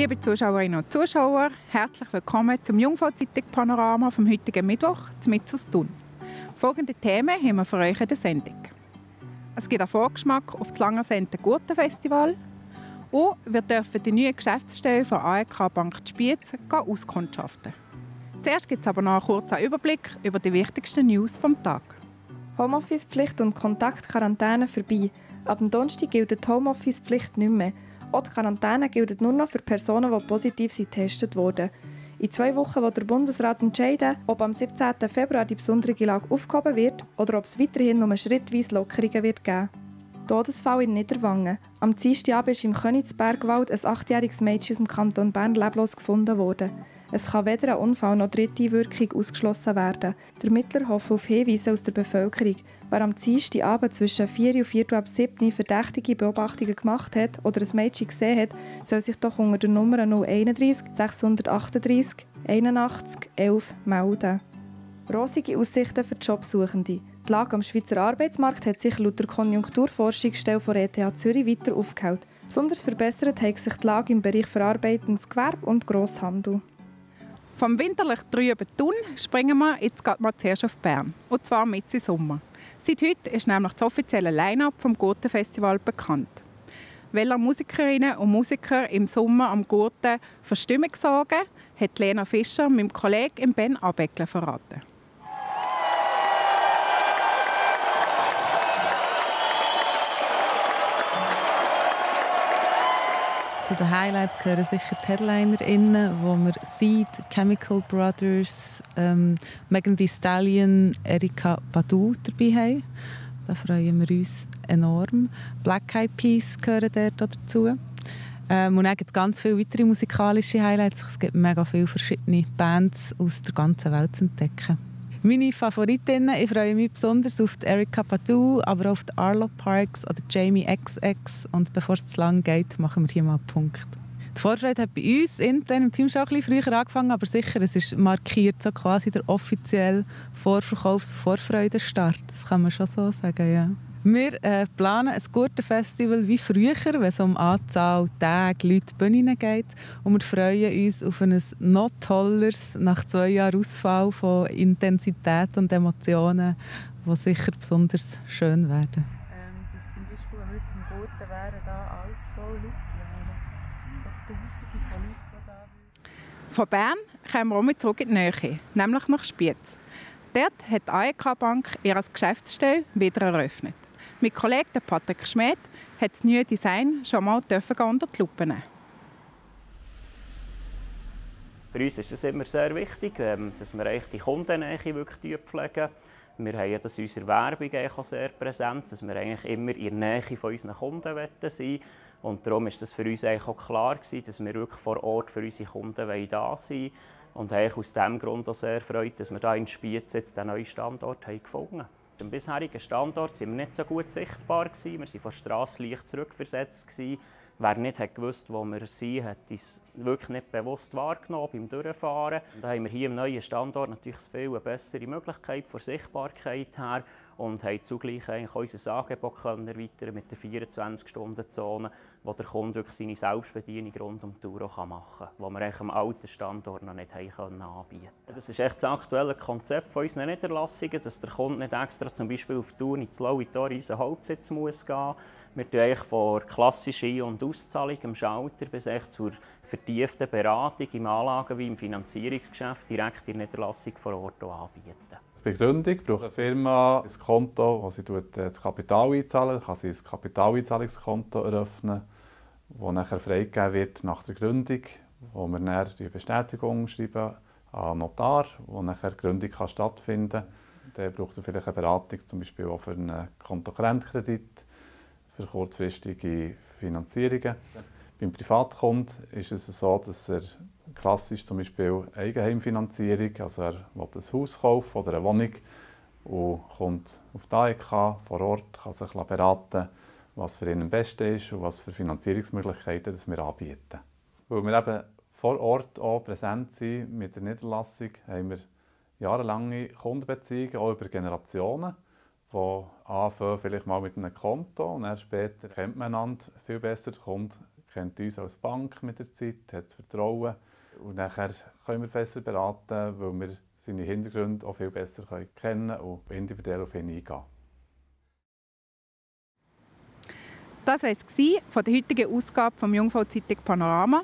Liebe Zuschauerinnen und Zuschauer, herzlich willkommen zum Jungfrau-Zeitung Panorama vom heutigen Mittwoch, mit aus. Folgende Themen haben wir für euch in der Sendung. Es gibt einen Vorgeschmack auf das Langersente Gurtenfestival und wir dürfen die neue Geschäftsstelle von AEK Bank Spiez auskundschaften. Zuerst gibt es aber noch einen kurzen Überblick über die wichtigsten News vom Tag. Homeoffice-Pflicht und Kontaktquarantäne vorbei. Ab dem Donnerstag gilt die Homeoffice-Pflicht nicht mehr. Auch die Quarantäne gilt nur noch für Personen, die positiv getestet wurden. In zwei Wochen wird der Bundesrat entscheiden, ob am 17. Februar die besondere Lage aufgehoben wird oder ob es weiterhin nur schrittweise Lockerungen wird geben Todesfall in Niederwangen. Am Dienstagabend ist im Königsbergwald ein achtjähriges Mädchen aus dem Kanton Bern leblos gefunden worden. Es kann weder ein Unfall noch dritte Wirkung ausgeschlossen werden. Der Ermittler hofft auf Hinweise aus der Bevölkerung. Wer am Dienstagabend zwischen 4 und 4 ab 7 verdächtige Beobachtungen gemacht hat oder ein Mädchen gesehen hat, soll sich doch unter der Nummer 031 638 81 11 melden. Rosige Aussichten für Jobsuchende. Die Lage am Schweizer Arbeitsmarkt hat sich laut der Konjunkturforschungsstelle von ETH Zürich weiter aufgehellt. Besonders verbessert hat sich die Lage im Bereich verarbeitendes Gewerbe und Grosshandel. Vom winterlich trüben Thun springen wir jetzt gerade mal zuerst auf Bern. Und zwar mit im Sommer. Seit heute ist nämlich das offizielle Line-Up vom Gurtenfestival bekannt. Welche Musikerinnen und Musiker im Sommer am Gurten für Stimmung sorgen, hat Lena Fischer meinem Kollegen Ben Abeckler verraten. Zu den Highlights gehören sicher die HeadlinerInnen, wo wir Seed, Chemical Brothers, ähm, Megan Thee Stallion, Erika Badu dabei haben. Da freuen wir uns enorm. Black Eyed Peas gehören dort dazu. Ähm, und dann gibt es ganz viele weitere musikalische Highlights. Es gibt mega viele verschiedene Bands aus der ganzen Welt zu entdecken. Meine Favoritinnen, ich freue mich besonders auf Erika Badu, aber auch auf Arlo Parks oder Jamie XX. Und bevor es zu lang geht, machen wir hier mal einen Punkt. Die Vorfreude hat bei uns intern im Team schon ein bisschen früher angefangen, aber sicher, es ist markiert so quasi der offizielle Vorverkaufs- Vorfreudestart. Das kann man schon so sagen, ja. Wir äh, planen ein gutes Festival wie früher, wenn es um Anzahl Tage, Leute, Bühnen geht. Und wir freuen uns auf ein noch tolleres, nach zwei Jahren Ausfall von Intensität und Emotionen, die sicher besonders schön werden. Ähm, dass zum Beispiel, wenn wir jetzt im Gurten wären, da alles voll Leute wären. So tausende von Leuten, die da wären. Von Bern kommen wir auch mit zurück in die Nähe, nämlich nach Spiez. Dort hat die AEK Bank ihre Geschäftsstelle wieder eröffnet. Mein Kollege Patrick Schmidt hat das neue Design schon mal unter die Lupe nehmen. Für uns ist es immer sehr wichtig, ähm, dass wir die Kundennähe wirklich pflegen. Wir haben das in unserer Werbung auch sehr präsent, dass wir eigentlich immer in der Nähe von unseren Kunden sein Und darum ist es für uns auch klar gewesen, dass wir wirklich vor Ort für unsere Kunden da sein wollen. Und aus diesem Grund auch sehr freut, dass wir hier in Spiez jetzt den neuen Standort haben gefunden haben. Am bisherigen Standort waren wir nicht so gut sichtbar. Wir waren von der Straße leicht zurückversetzt. Wer nicht hat gewusst, wo wir sind, hat uns wirklich nicht bewusst wahrgenommen beim Durchfahren. Da haben wir hier im neuen Standort natürlich viel eine bessere Möglichkeit von Sichtbarkeit her und haben zugleich eigentlich unser Angebot erweitern mit der 24-Stunden-Zone, wo der Kunde wirklich seine Selbstbedienung rund um die Tour machen kann, die wir am alten Standort noch nicht haben anbieten konnten. Das ist echt das aktuelle Konzept unserer Niederlassungen, dass der Kunde nicht extra zum Beispiel auf die Tour ins Laue Tor in unseren Hauptsitz muss gehen wir tun von klassischer Ein- und Auszahlung am Schalter bis zur vertieften Beratung im Anlagen- wie im Finanzierungsgeschäft direkt in der Niederlassung vor Ort anbieten. Begründung braucht eine Firma ein Konto, wo sie äh, das Kapital einzahlen kann. sie ein Kapitaleinzahlungskonto eröffnen, das nachher freigegeben wird nach der Gründung, wo wir dann die Bestätigung schreiben an Notar, wo nachher die Gründung kann stattfinden kann. Dann braucht er vielleicht eine Beratung, zum Beispiel auch für einen Kontokorrentkredit, für kurzfristige Finanzierungen. Beim Privatkunden ist es so, dass er klassisch zum Beispiel Eigenheimfinanzierung, also er will ein Haus kaufen oder eine Wohnung und kommt auf die AEK vor Ort, kann sich beraten, was für ihn am besten ist und was für Finanzierungsmöglichkeiten das wir anbieten. Weil wir eben vor Ort auch präsent sind mit der Niederlassung, haben wir jahrelange Kundenbeziehungen, auch über Generationen, die anfangen vielleicht mal mit einem Konto und dann später kennt man einander viel besser. Der Kunde kennt uns als Bank mit der Zeit, hat Vertrauen. Und nachher können wir besser beraten, weil wir seine Hintergründe auch viel besser kennen und individuell auf ihn eingehen. Das war es von der heutigen Ausgabe vom Jungfrau-Zeitung Panorama.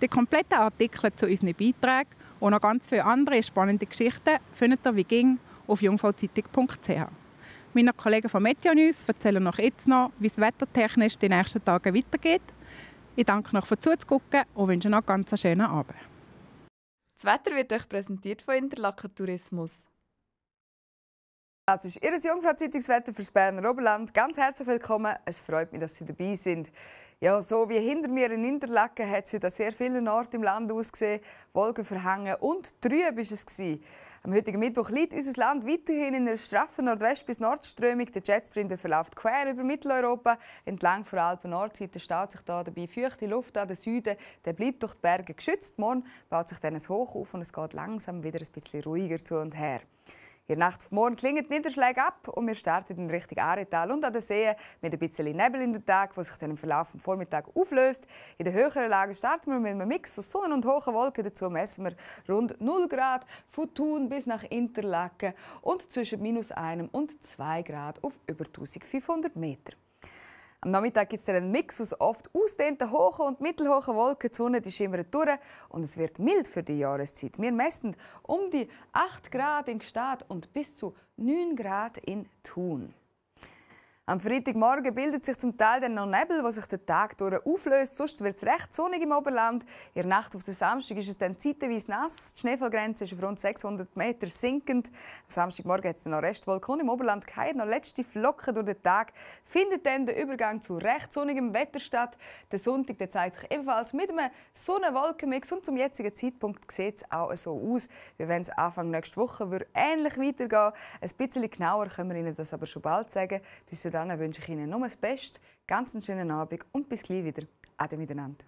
Die kompletten Artikel zu unseren Beiträgen und noch ganz viele andere spannende Geschichten findet ihr wie ging auf jungfrauzeitung.ch. Meine Kollegen von Meteo News erzählen euch jetzt noch, wie es wettertechnisch die nächsten Tage weitergeht. Ich danke euch fürs Zugucken und wünsche noch einen ganz schönen Abend. Das Wetter wird euch präsentiert von Interlaken Tourismus. Das ist Ihr Jungfrau-Zeitungswetter fürs Berner Oberland. Ganz herzlich willkommen. Es freut mich, dass Sie dabei sind. Ja, so wie hinter mir in Interlaken hat es heute an sehr vielen Orten im Land ausgesehen. Wolken verhangen und trüb war es. Am heutigen Mittwoch liegt unser Land weiterhin in einer straffen Nordwest- bis Nordströmung. Der Jetstream der verläuft quer über Mitteleuropa. Entlang der Alpen Nordseite staut sich da dabei feuchte Luft an den Süden. Der bleibt durch die Berge geschützt. Morgen baut sich dann ein Hoch auf und es geht langsam wieder ein bisschen ruhiger zu und her. In der Nacht auf morgen klingen die Niederschläge ab und wir starten in Richtung Aretal und an der See mit ein bisschen Nebel in den Tag, der sich dann im Verlauf des Vormittags auflöst. In den höheren Lagen starten wir mit einem Mix aus Sonne und hohen Wolken. Dazu messen wir rund 0 Grad von Thun bis nach Interlaken und zwischen minus 1 und 2 Grad auf über 1500 Meter. Am Nachmittag gibt es einen Mix aus oft ausdehnten hohen und mittelhohen Wolken. Die Sonne schimmert durch und es wird mild für die Jahreszeit. Wir messen um die 8 Grad in Gstaad und bis zu 9 Grad in Thun. Am Freitagmorgen bildet sich zum Teil dann noch Nebel, der sich den Tag durch auflöst. Sonst wird es recht sonnig im Oberland. In der Nacht auf den Samstag ist es dann zeitweise nass. Die Schneefallgrenze ist auf rund 600 Meter sinkend. Am Samstagmorgen hat es noch Restwolken im Oberland keine noch letzte Flocken durch den Tag. Findet dann der Übergang zu recht sonnigem Wetter statt. Der Sonntag der zeigt sich ebenfalls mit einem Sonnenwolkenmix und zum jetzigen Zeitpunkt sieht es auch so aus, wie wenn es Anfang nächste Woche würde ähnlich weitergehen. Ein bisschen genauer können wir Ihnen das aber schon bald sagen. Bis dann wünsche ich Ihnen nur das Beste, ganz einen schönen Abend und bis gleich wieder. Ade miteinander.